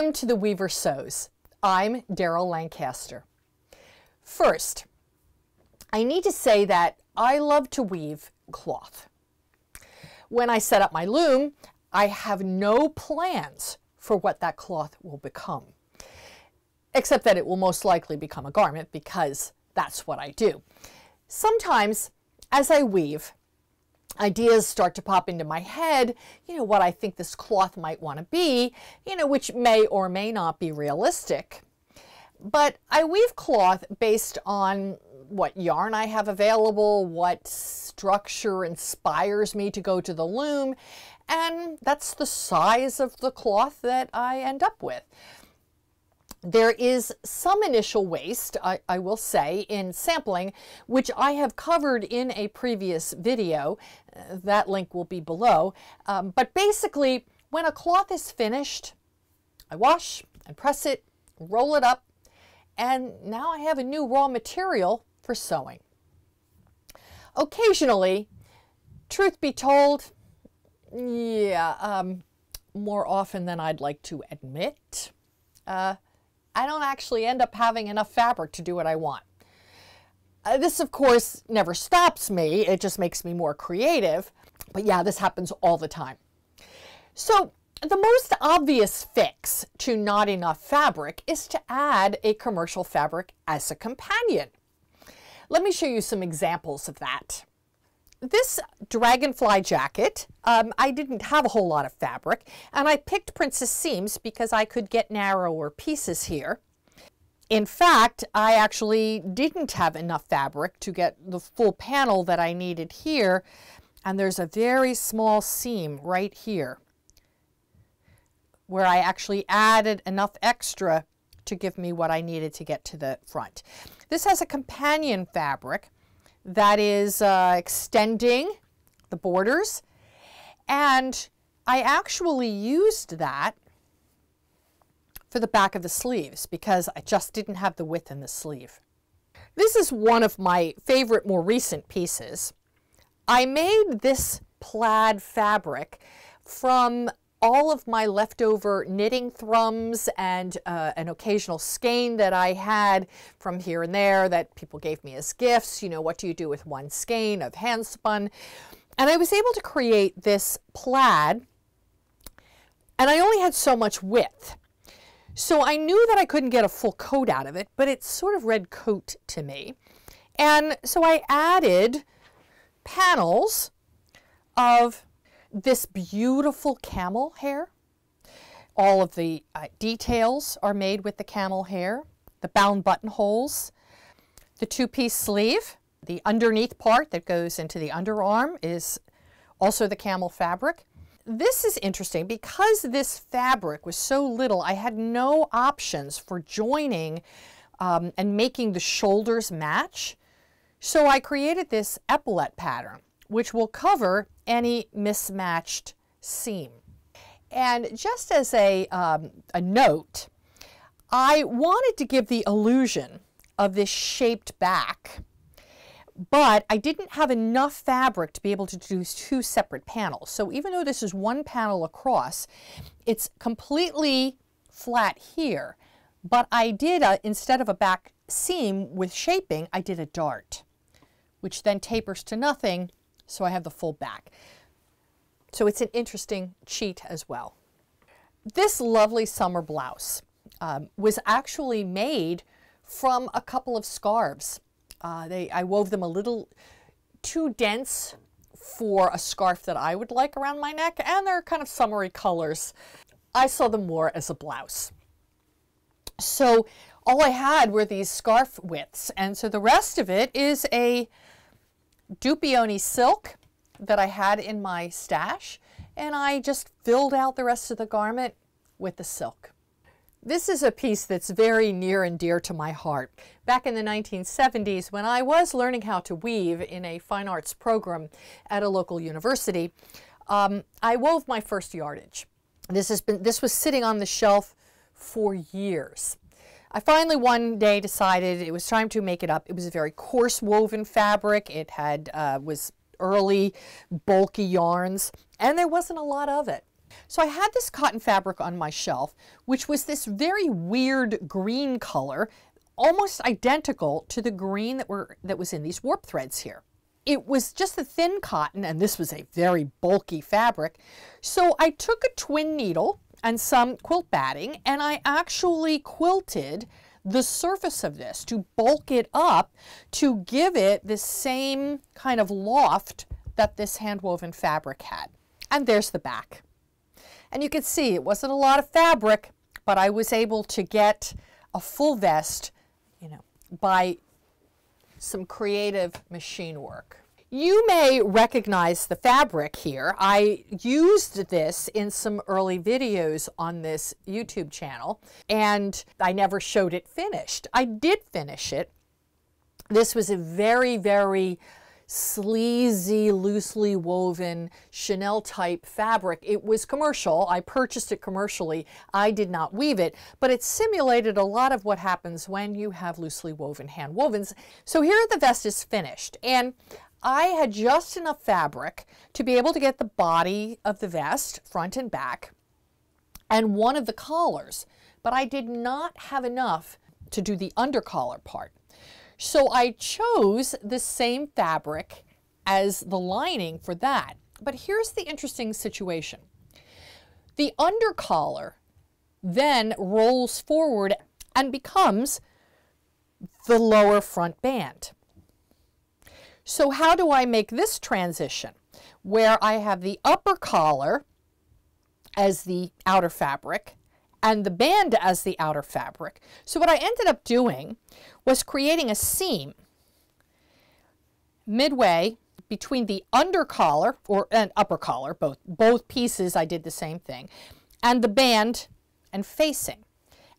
Welcome to the Weaver Sews. I'm Daryl Lancaster. First, I need to say that I love to weave cloth. When I set up my loom, I have no plans for what that cloth will become, except that it will most likely become a garment because that's what I do. Sometimes, as I weave, ideas start to pop into my head, you know, what I think this cloth might want to be, you know, which may or may not be realistic. But I weave cloth based on what yarn I have available, what structure inspires me to go to the loom, and that's the size of the cloth that I end up with. There is some initial waste, I, I, will say, in sampling, which I have covered in a previous video. Uh, that link will be below. Um, but basically, when a cloth is finished, I wash and press it, roll it up, and now I have a new raw material for sewing. Occasionally, truth be told, yeah, um, more often than I'd like to admit, uh, I don't actually end up having enough fabric to do what I want. Uh, this, of course, never stops me. It just makes me more creative. But yeah, this happens all the time. So the most obvious fix to not enough fabric is to add a commercial fabric as a companion. Let me show you some examples of that. This dragonfly jacket, um, I didn't have a whole lot of fabric, and I picked princess seams because I could get narrower pieces here. In fact, I actually didn't have enough fabric to get the full panel that I needed here, and there's a very small seam right here where I actually added enough extra to give me what I needed to get to the front. This has a companion fabric that is uh, extending the borders. And I actually used that for the back of the sleeves because I just didn't have the width in the sleeve. This is one of my favorite more recent pieces. I made this plaid fabric from all of my leftover knitting thrums and uh, an occasional skein that I had from here and there that people gave me as gifts. You know, what do you do with one skein of hand spun? And I was able to create this plaid and I only had so much width. So I knew that I couldn't get a full coat out of it, but it's sort of red coat to me. And so I added panels of this beautiful camel hair. All of the uh, details are made with the camel hair, the bound buttonholes, the two-piece sleeve, the underneath part that goes into the underarm is also the camel fabric. This is interesting because this fabric was so little, I had no options for joining um, and making the shoulders match. So I created this epaulette pattern which will cover any mismatched seam. And just as a, um, a note, I wanted to give the illusion of this shaped back, but I didn't have enough fabric to be able to do two separate panels. So even though this is one panel across, it's completely flat here. But I did, a, instead of a back seam with shaping, I did a dart, which then tapers to nothing so I have the full back. So it's an interesting cheat as well. This lovely summer blouse um, was actually made from a couple of scarves. Uh, they, I wove them a little too dense for a scarf that I would like around my neck, and they're kind of summery colors. I saw them more as a blouse. So all I had were these scarf widths, and so the rest of it is a Dupioni silk that I had in my stash and I just filled out the rest of the garment with the silk. This is a piece that's very near and dear to my heart. Back in the 1970s, when I was learning how to weave in a fine arts program at a local university, um, I wove my first yardage. This, has been, this was sitting on the shelf for years. I finally one day decided it was time to make it up. It was a very coarse woven fabric. It had uh, was early bulky yarns and there wasn't a lot of it. So I had this cotton fabric on my shelf, which was this very weird green color, almost identical to the green that, were, that was in these warp threads here. It was just a thin cotton, and this was a very bulky fabric. So I took a twin needle and some quilt batting, and I actually quilted the surface of this to bulk it up to give it the same kind of loft that this handwoven fabric had. And there's the back. And you can see it wasn't a lot of fabric, but I was able to get a full vest, you know, by some creative machine work. You may recognize the fabric here. I used this in some early videos on this YouTube channel, and I never showed it finished. I did finish it. This was a very, very sleazy, loosely woven Chanel type fabric. It was commercial. I purchased it commercially. I did not weave it, but it simulated a lot of what happens when you have loosely woven hand wovens. So here the vest is finished. And I had just enough fabric to be able to get the body of the vest, front and back, and one of the collars, but I did not have enough to do the undercollar part. So I chose the same fabric as the lining for that. But here's the interesting situation. The undercollar then rolls forward and becomes the lower front band. So how do I make this transition? Where I have the upper collar as the outer fabric and the band as the outer fabric. So what I ended up doing was creating a seam midway between the under collar or upper collar, both, both pieces I did the same thing, and the band and facing,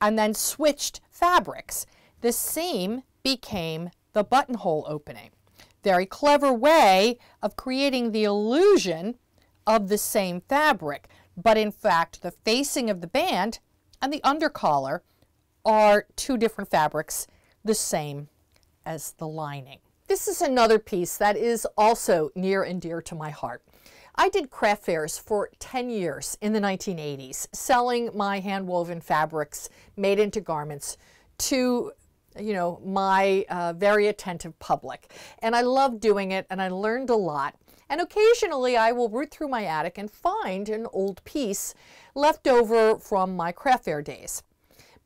and then switched fabrics. The seam became the buttonhole opening very clever way of creating the illusion of the same fabric. But in fact, the facing of the band and the undercollar are two different fabrics, the same as the lining. This is another piece that is also near and dear to my heart. I did craft fairs for 10 years in the 1980s, selling my hand-woven fabrics made into garments to you know, my uh, very attentive public. And I love doing it and I learned a lot. And occasionally I will root through my attic and find an old piece left over from my craft fair days.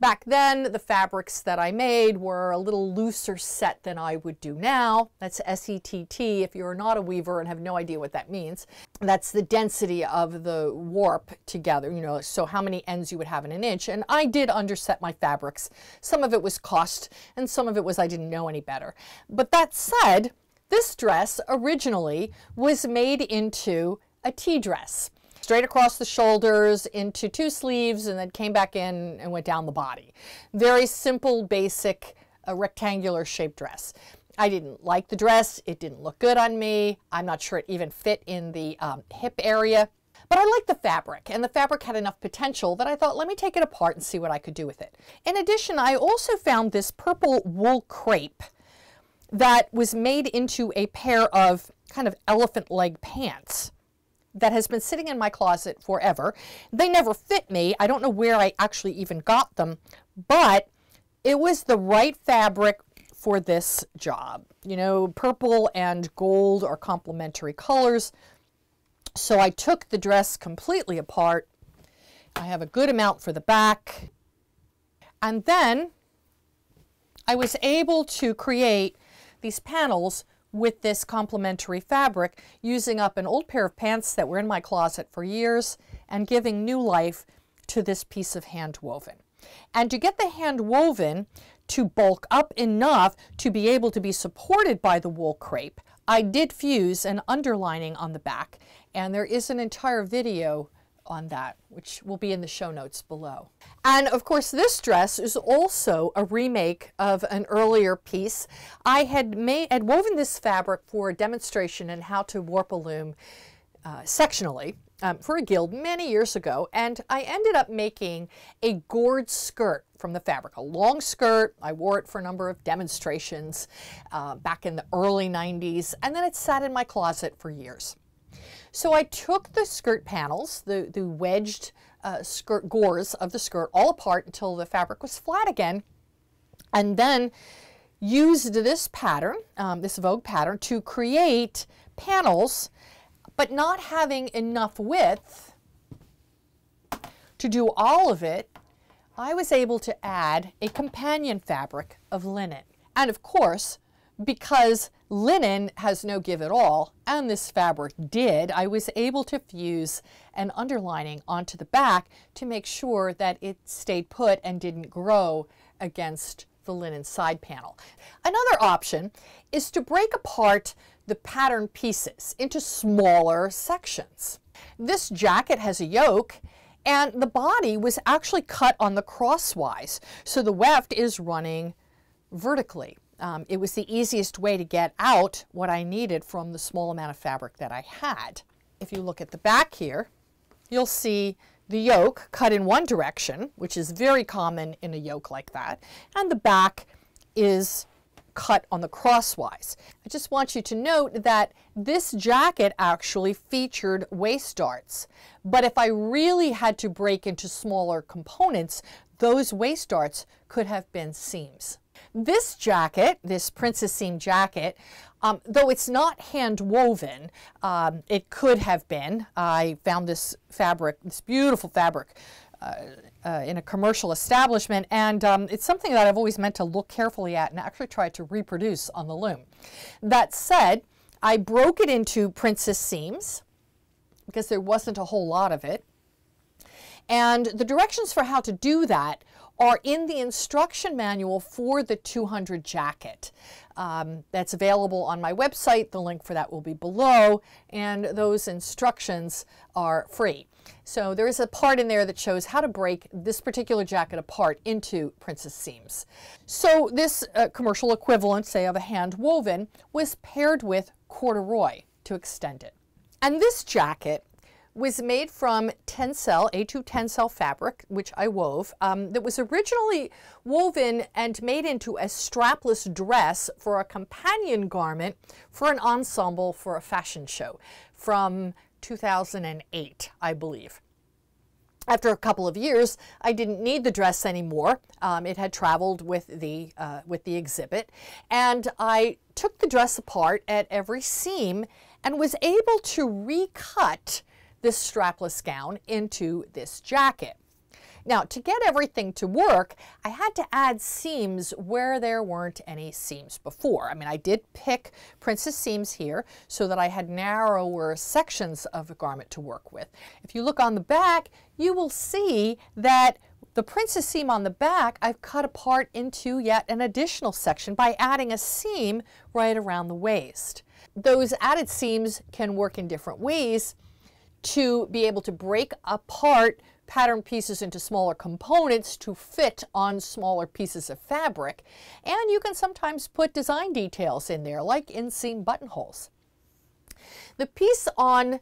Back then, the fabrics that I made were a little looser set than I would do now. That's S-E-T-T if you're not a weaver and have no idea what that means. That's the density of the warp together, you know, so how many ends you would have in an inch. And I did underset my fabrics. Some of it was cost and some of it was I didn't know any better. But that said, this dress originally was made into a tea dress straight across the shoulders into two sleeves and then came back in and went down the body. Very simple, basic, uh, rectangular shaped dress. I didn't like the dress. It didn't look good on me. I'm not sure it even fit in the um, hip area. But I liked the fabric, and the fabric had enough potential that I thought, let me take it apart and see what I could do with it. In addition, I also found this purple wool crepe that was made into a pair of kind of elephant leg pants that has been sitting in my closet forever. They never fit me. I don't know where I actually even got them, but it was the right fabric for this job. You know, purple and gold are complementary colors. So I took the dress completely apart. I have a good amount for the back. And then I was able to create these panels with this complementary fabric, using up an old pair of pants that were in my closet for years and giving new life to this piece of hand woven. And to get the hand woven to bulk up enough to be able to be supported by the wool crepe, I did fuse an underlining on the back, and there is an entire video on that, which will be in the show notes below. And of course, this dress is also a remake of an earlier piece. I had made had woven this fabric for a demonstration in how to warp a loom uh, sectionally um, for a guild many years ago, and I ended up making a gored skirt from the fabric, a long skirt. I wore it for a number of demonstrations uh, back in the early 90s, and then it sat in my closet for years. So I took the skirt panels, the, the wedged uh, skirt gores of the skirt all apart until the fabric was flat again, and then used this pattern, um, this Vogue pattern, to create panels, but not having enough width to do all of it, I was able to add a companion fabric of linen. And of course, because linen has no give at all, and this fabric did, I was able to fuse an underlining onto the back to make sure that it stayed put and didn't grow against the linen side panel. Another option is to break apart the pattern pieces into smaller sections. This jacket has a yoke and the body was actually cut on the crosswise, so the weft is running vertically. Um, it was the easiest way to get out what I needed from the small amount of fabric that I had. If you look at the back here, you'll see the yoke cut in one direction, which is very common in a yoke like that, and the back is cut on the crosswise. I just want you to note that this jacket actually featured waist darts, but if I really had to break into smaller components, those waist darts could have been seams. This jacket, this princess seam jacket, um, though it's not hand woven, um, it could have been. I found this fabric, this beautiful fabric, uh, uh, in a commercial establishment, and um, it's something that I've always meant to look carefully at and actually try to reproduce on the loom. That said, I broke it into princess seams because there wasn't a whole lot of it. And the directions for how to do that are in the instruction manual for the 200 jacket. Um, that's available on my website. The link for that will be below, and those instructions are free. So there is a part in there that shows how to break this particular jacket apart into princess seams. So this uh, commercial equivalent, say, of a hand woven, was paired with corduroy to extend it. And this jacket was made from tencel, 8/2 tencel fabric, which I wove, um, that was originally woven and made into a strapless dress for a companion garment for an ensemble for a fashion show from 2008, I believe. After a couple of years, I didn't need the dress anymore. Um, it had traveled with the, uh, with the exhibit. And I took the dress apart at every seam and was able to recut this strapless gown into this jacket. Now, to get everything to work, I had to add seams where there weren't any seams before. I mean, I did pick princess seams here so that I had narrower sections of the garment to work with. If you look on the back, you will see that the princess seam on the back, I've cut apart into yet an additional section by adding a seam right around the waist. Those added seams can work in different ways to be able to break apart pattern pieces into smaller components to fit on smaller pieces of fabric. And you can sometimes put design details in there, like inseam buttonholes. The piece on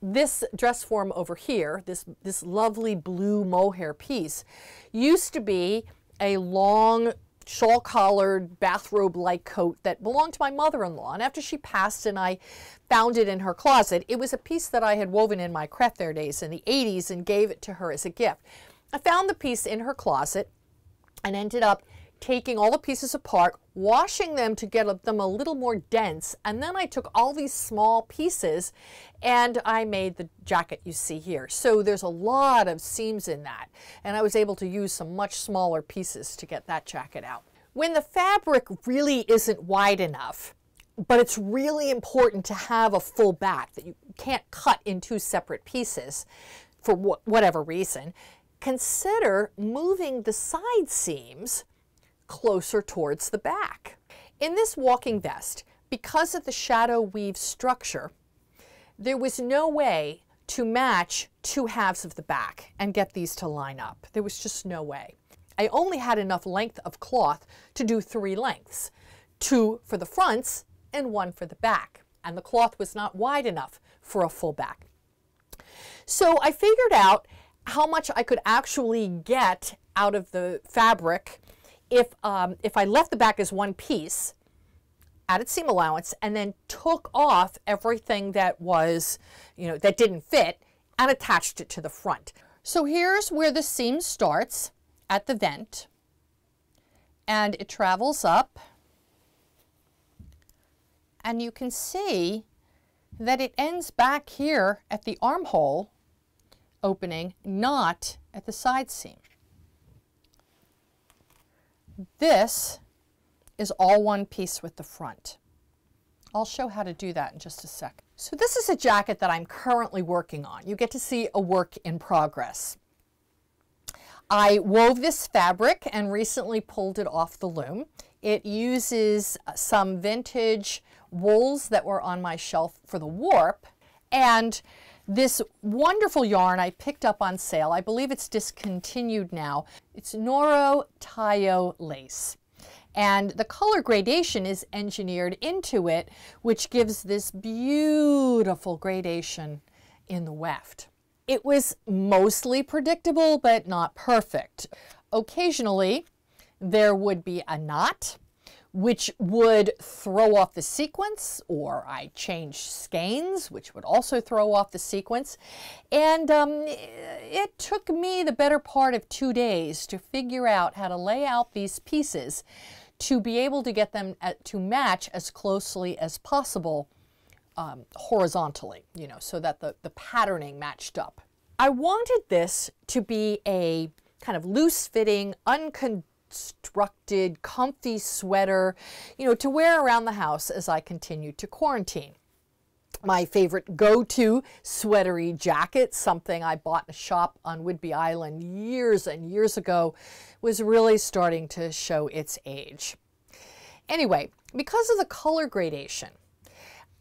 this dress form over here, this, this lovely blue mohair piece, used to be a long shawl collared bathrobe like coat that belonged to my mother in law. And after she passed and I found it in her closet, it was a piece that I had woven in my craft fair days in the 80s and gave it to her as a gift. I found the piece in her closet and ended up taking all the pieces apart, washing them to get them a little more dense, and then I took all these small pieces and I made the jacket you see here. So there's a lot of seams in that, and I was able to use some much smaller pieces to get that jacket out. When the fabric really isn't wide enough, but it's really important to have a full back that you can't cut in two separate pieces for wh whatever reason, consider moving the side seams closer towards the back. In this walking vest, because of the shadow weave structure, there was no way to match two halves of the back and get these to line up. There was just no way. I only had enough length of cloth to do three lengths, two for the fronts and one for the back. And the cloth was not wide enough for a full back. So I figured out how much I could actually get out of the fabric if, um, if I left the back as one piece added seam allowance, and then took off everything that was, you know, that didn't fit and attached it to the front. So here's where the seam starts at the vent and it travels up and you can see that it ends back here at the armhole opening, not at the side seam. This is all one piece with the front. I'll show how to do that in just a sec. So this is a jacket that I'm currently working on. You get to see a work in progress. I wove this fabric and recently pulled it off the loom. It uses some vintage wools that were on my shelf for the warp and this wonderful yarn I picked up on sale. I believe it's discontinued now. It's Noro Taiyo lace. And the color gradation is engineered into it, which gives this beautiful gradation in the weft. It was mostly predictable, but not perfect. Occasionally, there would be a knot, which would throw off the sequence, or I changed skeins, which would also throw off the sequence. And um, it took me the better part of two days to figure out how to lay out these pieces to be able to get them at, to match as closely as possible um, horizontally, you know, so that the, the patterning matched up. I wanted this to be a kind of loose fitting, unconstructed, comfy sweater, you know, to wear around the house as I continued to quarantine my favorite go-to sweatery jacket, something I bought in a shop on Whidbey Island years and years ago, was really starting to show its age. Anyway, because of the color gradation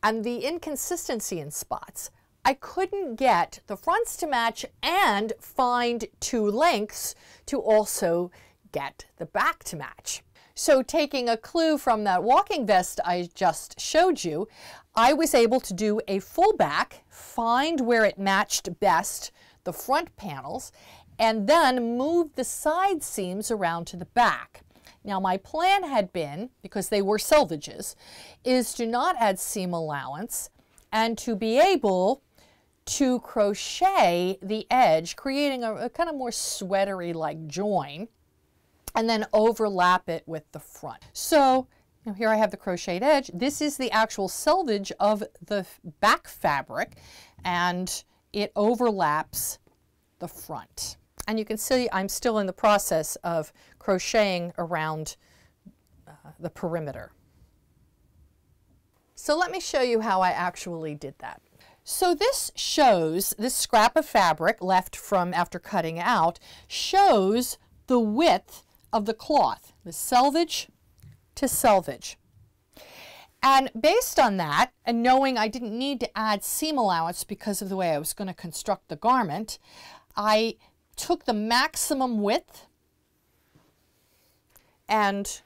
and the inconsistency in spots, I couldn't get the fronts to match and find two lengths to also get the back to match. So taking a clue from that walking vest I just showed you, I was able to do a full back, find where it matched best the front panels, and then move the side seams around to the back. Now my plan had been, because they were selvages, is to not add seam allowance and to be able to crochet the edge, creating a, a kind of more sweatery like join and then overlap it with the front. So know, here I have the crocheted edge. This is the actual selvage of the back fabric and it overlaps the front. And you can see I'm still in the process of crocheting around uh, the perimeter. So let me show you how I actually did that. So this shows, this scrap of fabric left from after cutting out, shows the width of the cloth, the selvage to selvage. And based on that, and knowing I didn't need to add seam allowance because of the way I was going to construct the garment, I took the maximum width and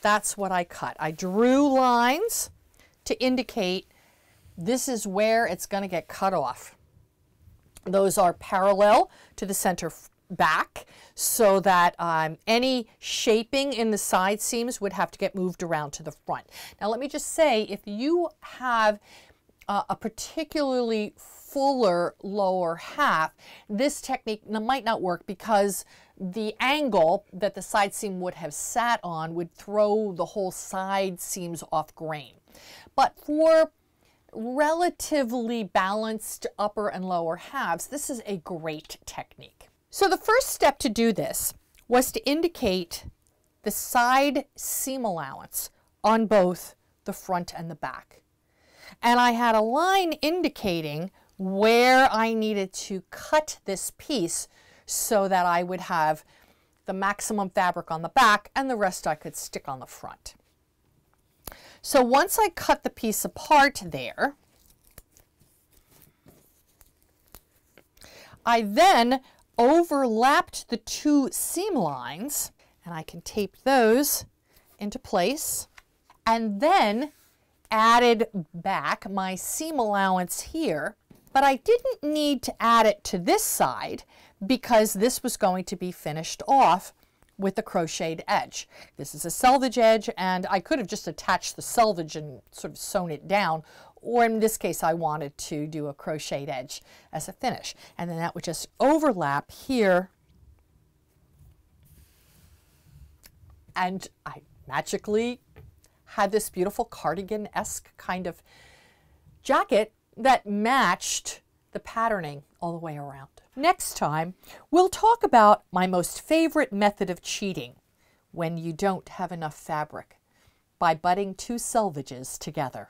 that's what I cut. I drew lines to indicate this is where it's going to get cut off. Those are parallel to the center back so that um, any shaping in the side seams would have to get moved around to the front. Now let me just say, if you have uh, a particularly fuller lower half, this technique might not work because the angle that the side seam would have sat on would throw the whole side seams off grain. But for relatively balanced upper and lower halves, this is a great technique. So the first step to do this was to indicate the side seam allowance on both the front and the back. And I had a line indicating where I needed to cut this piece so that I would have the maximum fabric on the back and the rest I could stick on the front. So once I cut the piece apart there, I then overlapped the two seam lines and I can tape those into place and then added back my seam allowance here but I didn't need to add it to this side because this was going to be finished off with the crocheted edge. This is a selvage edge and I could have just attached the selvage and sort of sewn it down or in this case I wanted to do a crocheted edge as a finish and then that would just overlap here and I magically had this beautiful cardigan-esque kind of jacket that matched the patterning all the way around. Next time, we'll talk about my most favorite method of cheating when you don't have enough fabric by butting two selvages together.